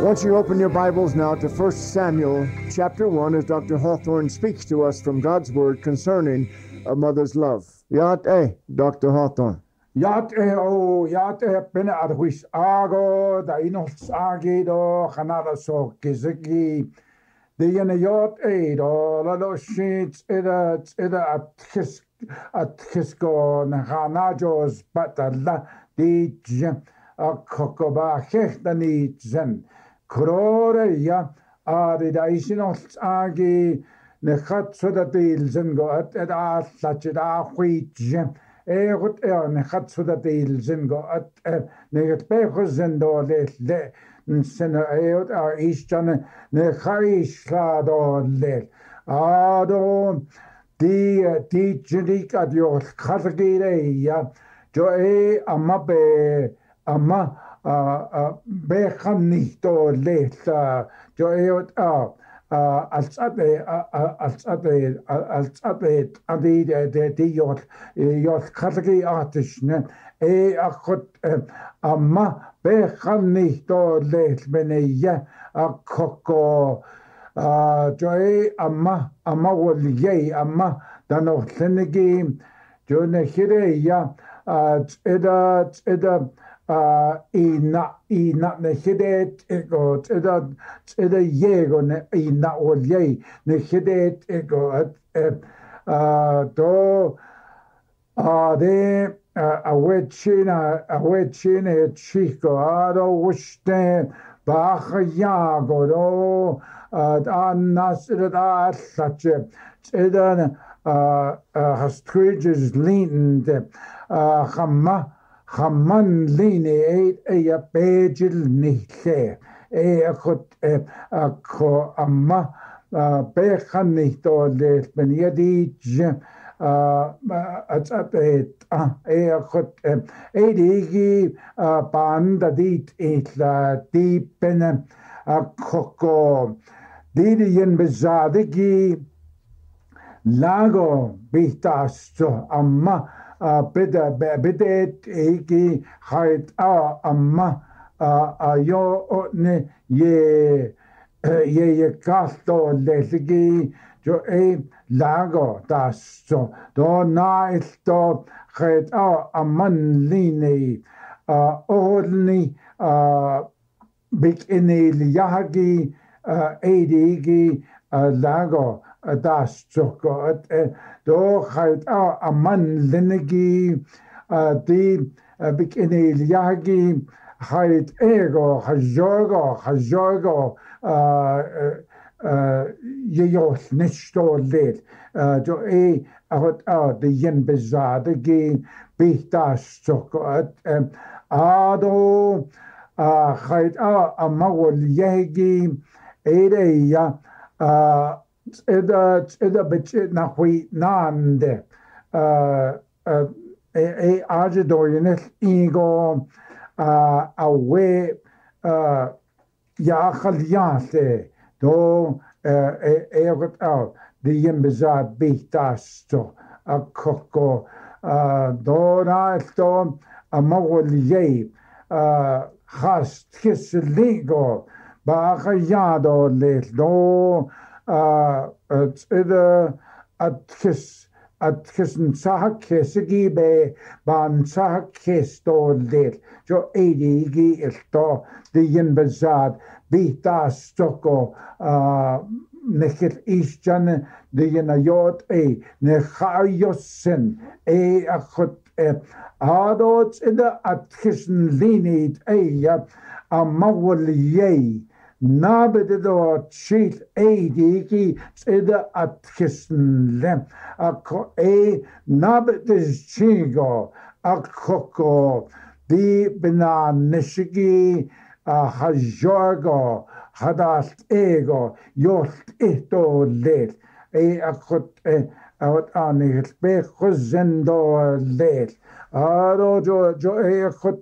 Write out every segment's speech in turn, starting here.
Once you open your Bibles now to 1 Samuel chapter 1 as Dr. Hawthorne speaks to us from God's Word concerning a mother's love. Yat eh, Dr. Hawthorne. Yat eh o yat eh pena arhuis ago da inos agido hanada so kiziki de yene yat eh do la lo sheets ida ida at atkisko hanajos patala di jen a kokoba hechtani zen. крорая аридайсинерлааги нэхатсудатиилсэнго ат ааллачилаахуитсим ээгут ээ нэхатсудатиилсэнго ат э, нэгэлпэхэсэндоолэллэ нсэна ээгут аа ишчане нэхаришлаадооллэл аадоо ди тичник адиорл халгирэя жоо э амабэ ама bekanni to a jo eot a altsade a altsade adi de de jo jot kargi ne e akot amma bekanni a lehlmeneye akoko jo e amma amma dan o danohlnegi jo ne nehireya eda eda i ina ina na hidet ego teda teda yego i na olyei ne hidet ego e, e, e at to a de a wechina a a wechina chico aro wushte bach yago do an nasred allache teda hastridges linten chamma Ramon lineat e a bagel nihle e a chod eh, a co amma bechan nicht o lell ben i adig at a bet e a chod e eh, digi band a dit e la dipen a coco dirien bezadegi lago bitas amma a bitte bedet eki hait a amma a a ne ye ye ye kasto lesgi jo e lago das so do na isto hait a amma line a orni a bik ene liagi a edigi a lago das choko do khait a aman lenegi di bikini liagi khait ego khajogo khajogo ye yo nishto lid do e ahot a de yen bezade ge bihtas choko ado khait a amawol yegi ereya edda edda biche na hui na ande. E, e aje doyenel ingo awe ya khaliyanse do e got e, e, out de yembiza bihtasto a koko do na sto a mogoliyei khas tkis ligo ba khayado le do ida atkis atkis y kesigi be ban saha kes to del jo edigi ilto digen bazad bita stoko nekir isjan a ayot e ne khayosen e a akhot at ida atkis linid e a mawliyei Nabededot sheet eidiki seda atkisenlem akko e nabedes chigo akkoko di bina nishigi hajorgo hadast ego yost ito let e akot e أود أني البيخ خزندو الليل أرو جو جو هي خد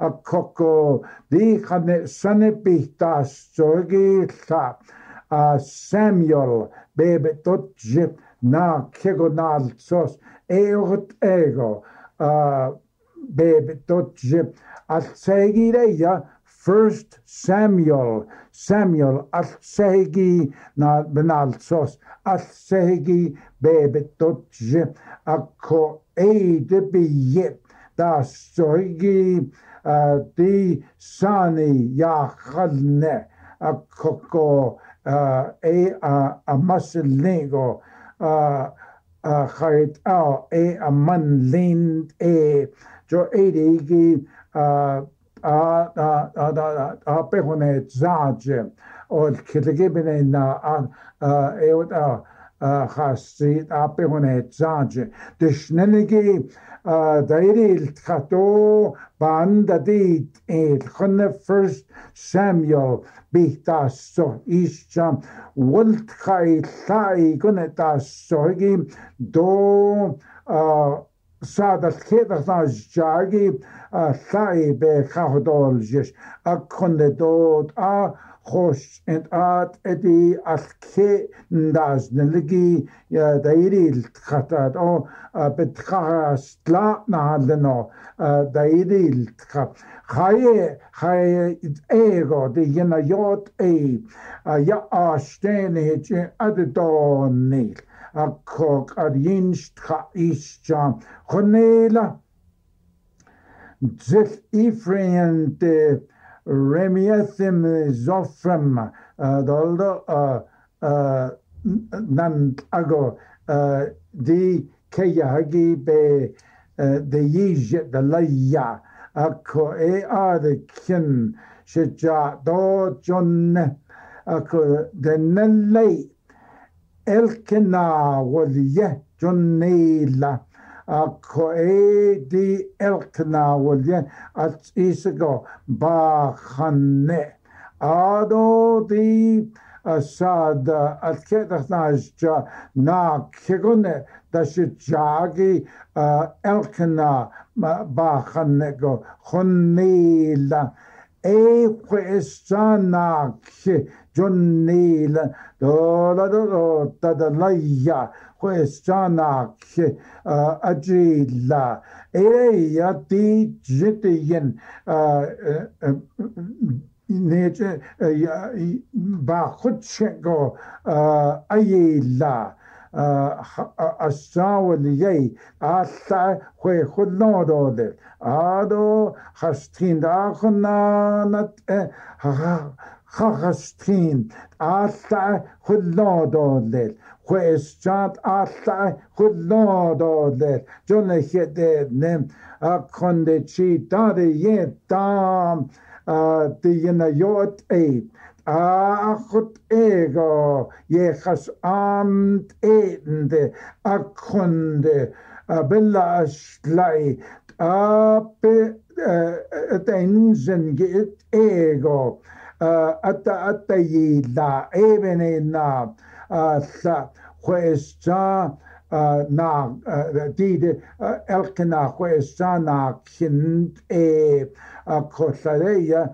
أكوكو دي خد سنة بيتاس جوغي خا ساميول بيبي تجيب نا كيغو نال صوص ايغت ايغو بيبي تجيب السيغيريا First Samuel Samuel all sehegi na benalsos all sehegi bebe dodge acco eide bie da soigi di sani ya khalne akko e a a masligo uh, a a e a man lind e jo eide gi uh, a a a a a pehone zage ol kilgebene na a e a хасти апэгонэцаач дэшнэлэги дайрил хато банда дит эл хонэ first samuel бихтасо исчам волт хайлай гонэтасоги до а سادت خیدخنا جاگی سای به خواه دول جش اکنه دود آ خوش انتاد ادی از که نداز نلگی دایری خطاد او بدخواه استلا نهالنو دایری خط خای خای ایگو دی ینا یاد ای یا آشتین هیچی اددان نیل a kok a jincht ka isja Honele Zech ifrien de remiethem zofrem doldo na ago de ke jagi be de jiže de leja a ko e a de kin se ja do jonne a ko de ne leit elkena waliye jonneila a koe di elkena waliye at isago ba khanne ado di asad at ketakhnaj ja na kegone da shi jagi elkena ba khanne go khonneila e khwestana khe جنيل تدليا خشاناك أجيلا إلي تي جتين نيجي باخدشكو أيلا asawliyei alla kwe khulnorode ado hastinda khunanat chachastrin, alla chwilod olyr, chwestiad alla chwilod olyr, John eich edefnym, a condici dar i dam, a dyn a iod eid, a chwt ego, iechas amt eidende, a conde, a bella aslai, a be, uh, ego, ا ا ا ا ا ا na dyd elcyna chwesa na cynt e collare ia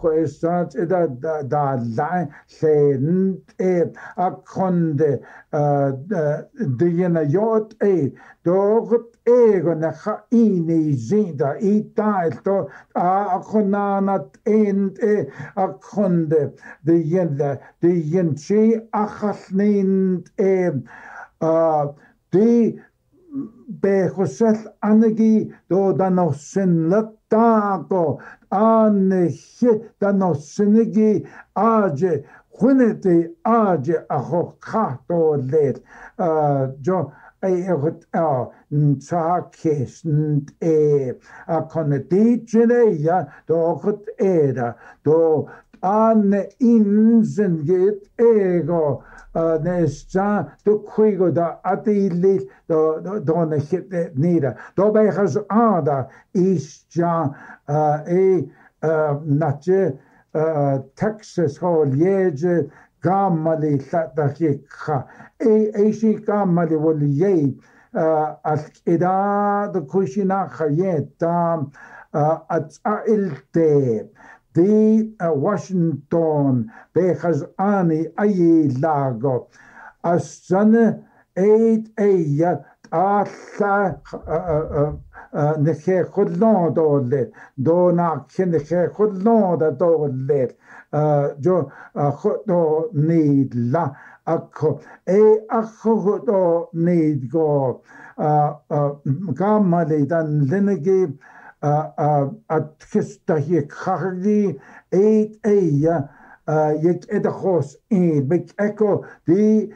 chwesa da da lai llent e a conde dyna iod e dogt e gona cha zi da i taelto a a na end e a conde de dyna chi achallnint e Uh, ди бехосэл анаги до даносен латтако аннехи даносенеги аже хунэти аже ахо хато лет а жо эйхот а цаакэсэнд э а конэдичнэ я доохот эра до an ne insen geht ego nesta do quigo da atili do do ne hit e nida do be has ada isja e nache texas ho liege gamali tatahika e e shi gamali wol ye ask ida edad kushina khayet at alte Ты э, Вашингтон, бехаз ани аи лаго. Ассаны эйд эйя алла э, э, нэхэ хуллон доолле дона хэнэхэ хуллон да доолле жо хото нидла акко э акко хото нидго гаммалидан лэнэгэ התסתייחרי אית אי יגעד החוס אין בקעקו די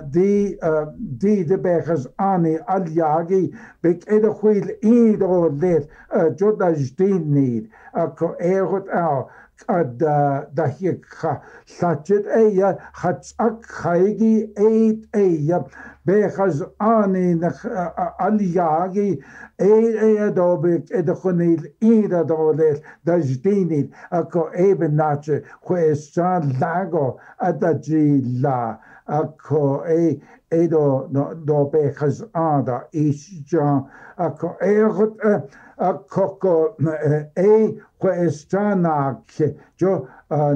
די די דבחז אני על יגי בקעד החויל אין דרולת ג'ודה ג'דין ניד כאירות אהו da hikha saçet eya hats ak khaygi eit eya bekhaz ani aliyagi ey ey dobik edkhunil ira dolet dajdinil ako eben nache khuestan lago da adajila ako ey do do bechas a da is ja a ko egot a a koko e, e ko estana ke jo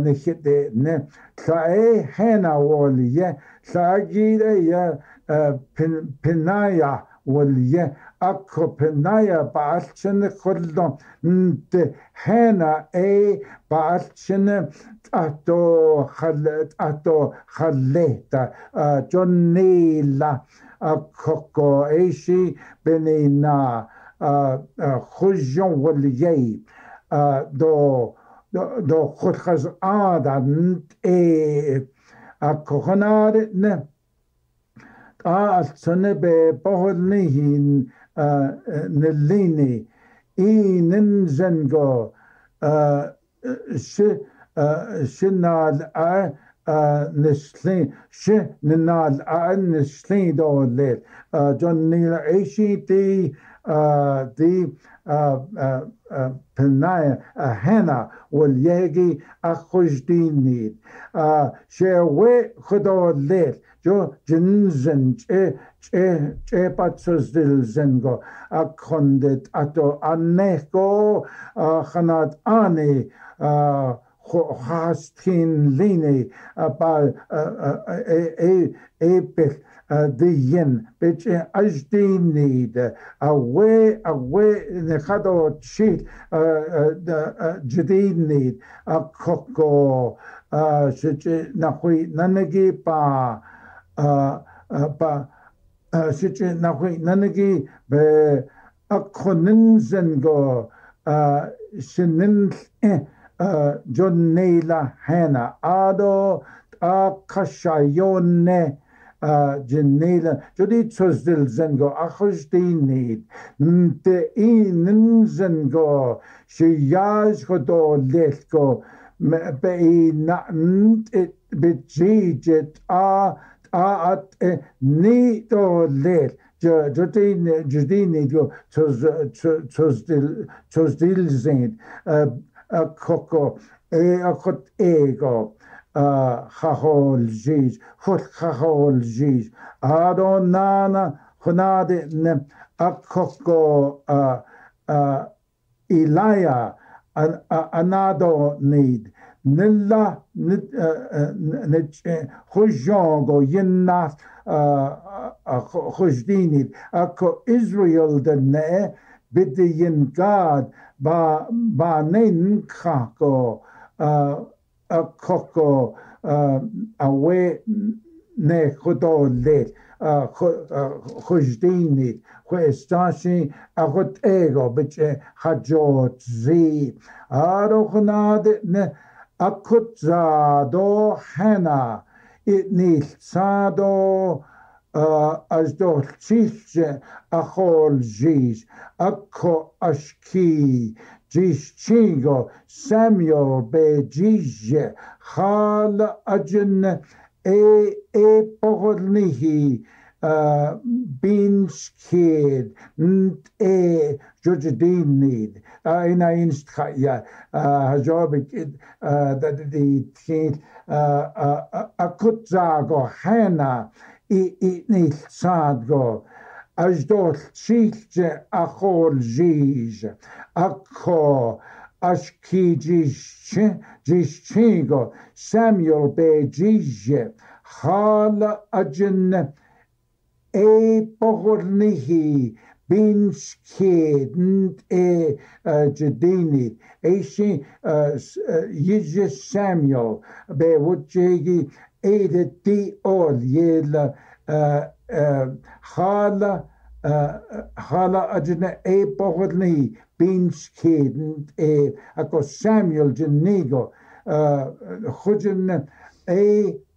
ne hite ne sa e hena wol ye sa gi de ye pinaya wol ye апхопная баалчны холлон нт хена э баалчны ато халет ато халета джоннила апхоко эши бенина хужон волей до до хотхаз адант э апхонаадне аалцны бе бохолны хин آه، آه، ننزنغو آه، ش شنال ا نسلين ش نال عن نسلين دولت جنيل عيشي تي دی پنای هنا و لیگی اخوش دینید شه وی خدا لیل جو جنزن چه چه پاچوز دل زنگو اکوندید اتو انه کو خناد آنی хастин лине па э э э э the yin, which as they need away away in the head of the jadid need be a conins uh, Jonela Hannah Ado Akashayone Janela Jodi Tsuzdil Zengo Akhushtinit Mte Inen Zengo Shiyaj Hodo Letko Be'inant It Bejijit A at ni to let Jodin Jodin Nego Tsuzdil Zenit koko kot ego chaholjiz hot chaholjiz adonana hunade ne akoko ilaya anado need nilla خجانگو یه نفت خجدینید de ne, bydd yn gad ba, ba neyn cago a, a coco a, a we ne chodolid a chwysdeinid chwestasi a chod ego bydd e chadjot zi a roch yn ne a cwtza do hena i nill sa do از دوه چیز اخول جیز اکو اشکی جیز چینگو سمیو به جیز خال اجن ای ای پغرنیهی بین شکید نت ای جوج دین نید این اینست خیلی هجاب کید دادی دید کید اکت زاگو حینا i i nill sadgo as dol chiche a chol jis a co as ki jis chigo samuel be jis hal a e pogor nihi binch kid e jedini e aided the oil خال خالا اجنه ای بغد نی بینش کیدن ای اکو سامیل جن نیگو خجن ای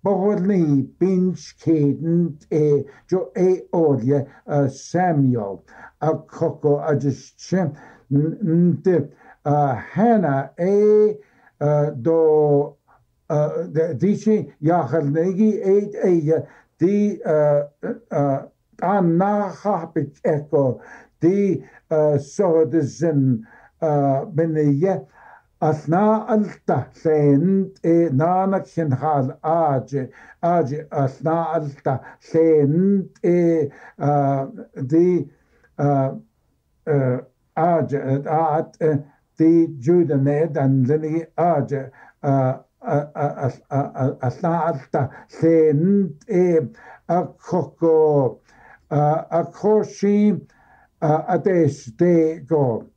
بغد نی بینش کیدن ای جو ای یه سامیل اکو اجش نت هنر ای دو dice jaharnegi eit eia di anahapik eko di sohdizin beneye أثناء التحسين نانا كنحال آج آج أثناء التحسين دي آج آت دي جودنيد أن لني آج a a llen e a coco a cosi a des de go.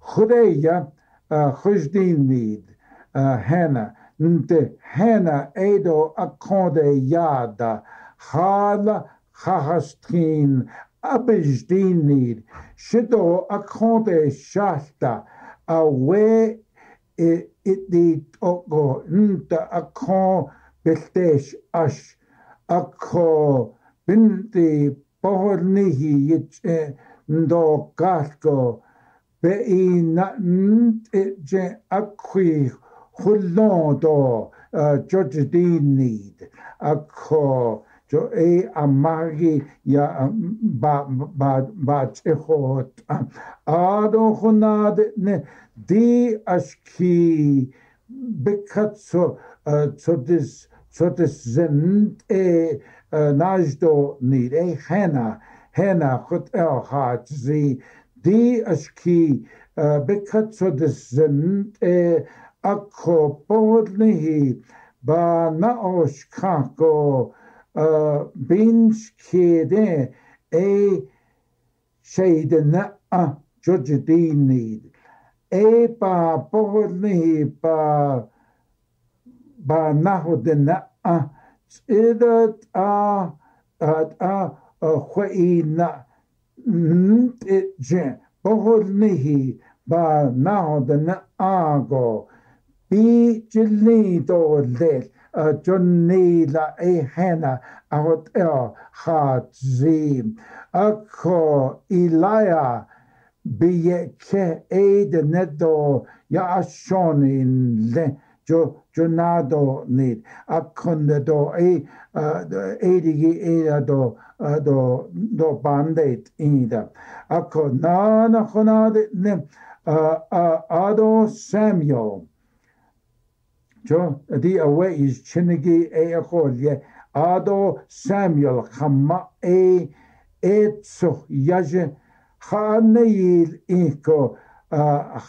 Chwreia chwysdinid hena nte hena edo a conde iada chala chahastrin abysdinid sido a conde siallta a we e iddi togo nta akho beltesh ash akho binti pohornihi yitche ndo kasko be i na i a cwi nte akhi khullondo George Dean a co ای اماگی یا باچه خود آدو نه دی اشکی بکت سو دس سو دس زند ناجدو نید ای خنا خنا خود او زی دی اشکی بکت سو دس زند اکو پود نهی با ناوش کانکو binç kede ey şeyde ne a çocu dinliydi. Ey pa pohornihi pa ba nahude ne a idat a at a khoina nte pohornihi ba nahude ne a go bi cilni to lel e Ehena Ahot El Chatzim Ako Eliah Biyeke Eid Nedo Yaashonin Le Jo Jonado Nid Akondedo E Eidigi Eidado Do Do Bandit Ida Ako Nana Honad Ne Ado Samuel چو دی اوه ایز چنگی ای اقول یه آدو سامیل خمه ای ای چو یج خانه ایل این که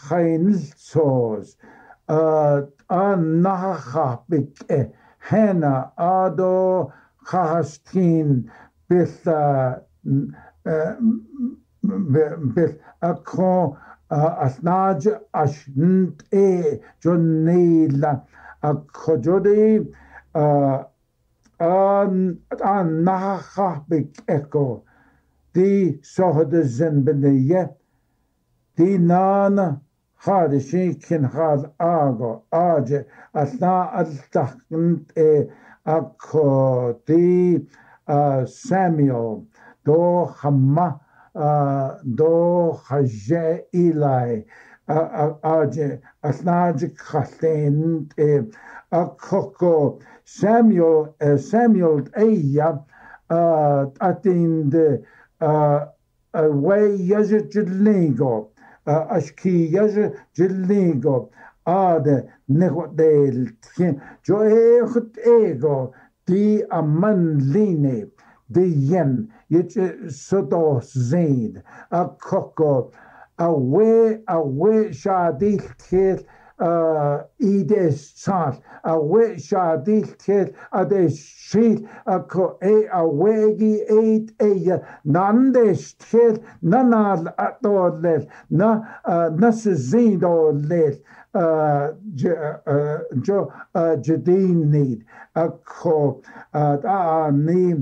خینل سوز آن نه خواب هنا آدو خواستین بس بس اکون اسناج اشنت ای جو Kojodi Nahahbik Echo, de Sohada Zenbeneye, de Nana kin Kinhad Ago, Aje, Atna Aldaknt E Akko, de Samuel, Do Hama, Do Haje Eli. a llad y challen a coco Samuel e, Samuel eia a dyn a wei yas jilingo a ski yas jilingo a de nehodel jo egot ego di a man line de yen yet so do zain a coco a a we shadil kil ides sal we shadil a de shil a ko e gi eight e nandes kil nanal atolel na nas zindolel jo jadin need a ko a ni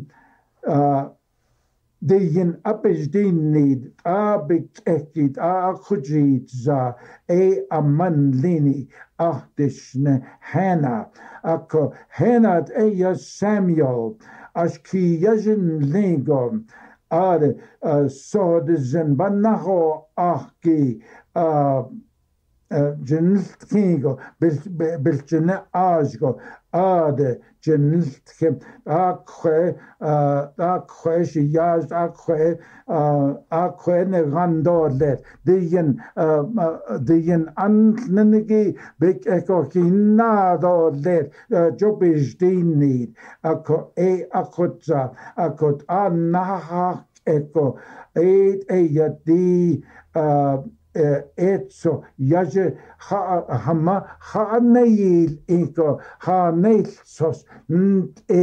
Deien apes de need a bekekit a kujit za e aman lini ahdishne hana ako hana eya Samuel ashki yajin lingo, ar sod zenbanaho ahki جنلت کینگو بلچنه آجگو ade gemilt hem akre akre yaz akre akre ne randorlet digen digen antnenigi bek ekoki nadorlet jobish dinid ako e akotza akot anahak eko e e yadi eso yaje hama haneil inko haneil sos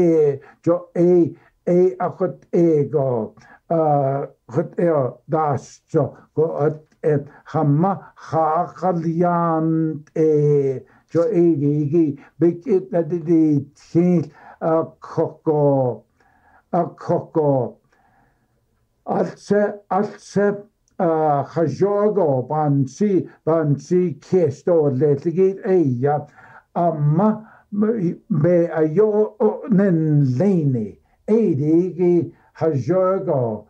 e jo e e akot ego hot e das jo got et hama hakalyan e jo egigi bikit nadidi tsil akoko akoko alse alse chajogó ban si ban si céistó le géad éiad a ma mé a jo nin léine éige chajogó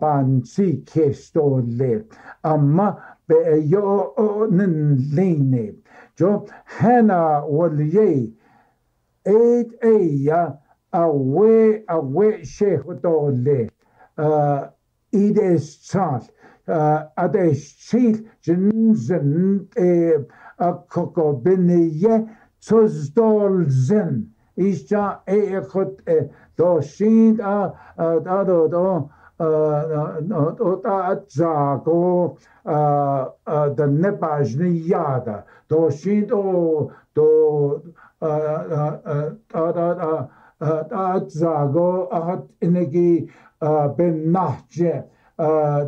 ban si céistó le a ma be a jo nin léine. Jo hena wallé éid éia a we a we sé chudó le. Uh, Ides tart ادشیت جنزن کوکو بنیه تزدال زن ایشجا ای خود داشید آدادو دو دو تا اتچاگو دن نباید نیاده داشید او دو آداد آداد اتچاگو آد اینکی به نهچه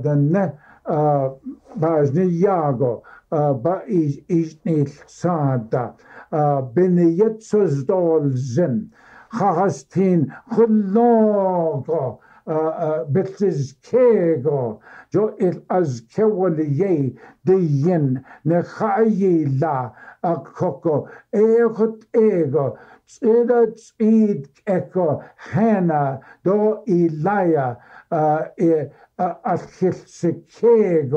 دنبه ا یاگو با ایستنی ساده بن یت زدول زم خغاستین خولق بتس کیگو جو از کول یی دیین نخایلا اخوگو ایگو ائدا ائد ک هانا دو ایلیا ا a allu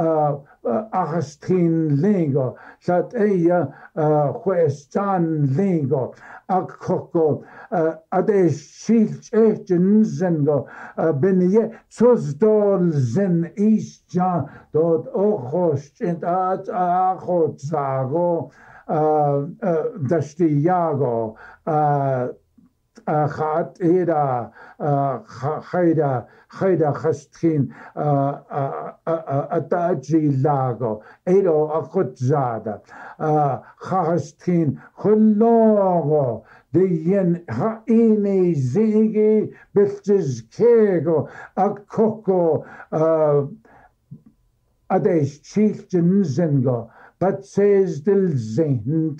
a achos ti'n lingo, llad eia chwestan lingo, ac coco, a de silt echten zengo, ben ie sos dol zen isja, dod ochos, chint at achot zago, dashtiago, хат эра хайра хайра хастрин атаджи лаго эро акутзада хастрин хуллого диен хаини зиги бэлчиз кего аккоко адэш чилчэн зэнго و چیز دل ذهن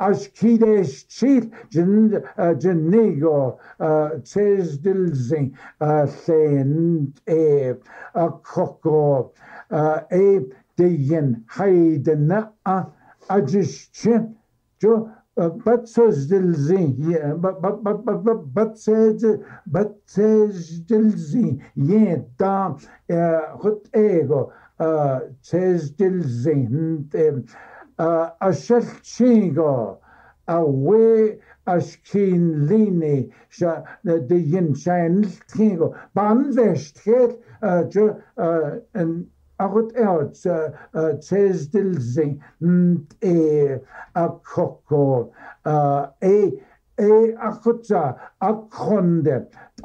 از کیدش چیل جن جنیو چیز دل ذهن کوکو ای دیین حیدن acışçı co bat sözdil zihin bat bat bat bat söz bat sözdil zihin da hut ego تسجل ذهن اشل تشيغو اوي اشكين ليني شا دين شاين تشيغو باندش تخيل جو اغت اوت تسجل ذهن اي اكوكو اي E akutsa akonde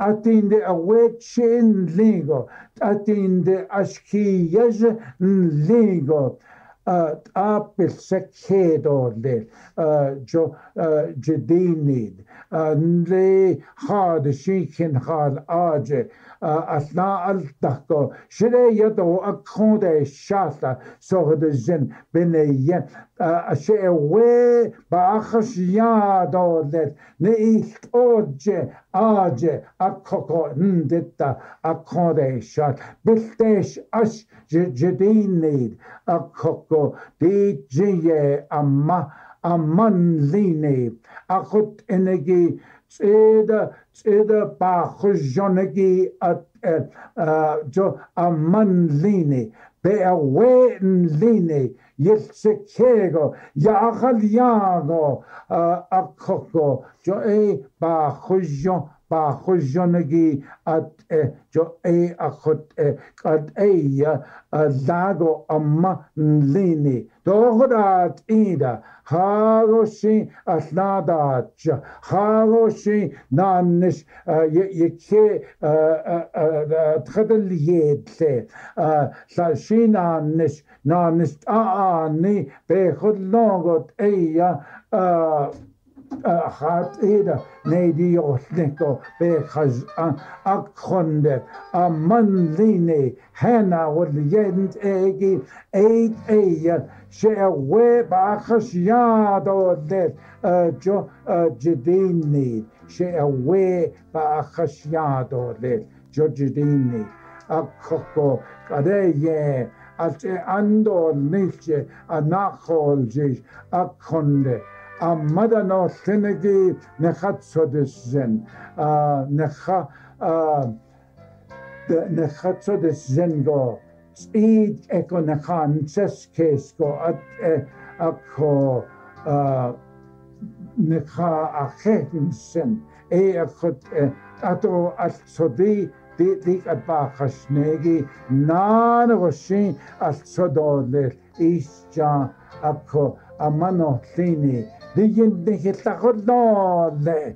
atinde awechen lingo atinde ashkiyaj lingo apel sekedo le jo jedinid le had shikin had aje atna al dako shere yado akonde shata so de zin beneyen شئوي بأخش يا دولت نيلت أوجي آجي أكوكو ندتا أكوديشات بلتش أش جدينيد أكوكو دي جي أما أمان ليني أخد إنجي цэда цэда бахжонеги ат э а жо аман лини бе ауэн лини yelsekego, yaagaliago, akoko, jo e ba chujon, ba chujonegi at e, jo e akot e, at e lago amma nlini. Dohrat ida, haroshi atladach, haroshi nanish yeke tredeliedle, sa shi nanish na nis a a ni be khod longot e a a khat e da ne di yosne ko be khaz a a khonde a man li ne hana wol yent e gi e she a we ba khash ya do de jo a ni she a we ba khash ya do de jo jidin ni a khoko ka Att andalnisse, anna halgish, akkonde. Amada nasenegi necha tzodeszen. Necha necha tzodeszen go. Id eko necha antzeskes go. Ako necha achehinsen. Eko ato atzodi necha دیدی با خشنگی نان غشین از چو دالر ایش جان اکو اما نحسینی دیگه دیگه تخو داله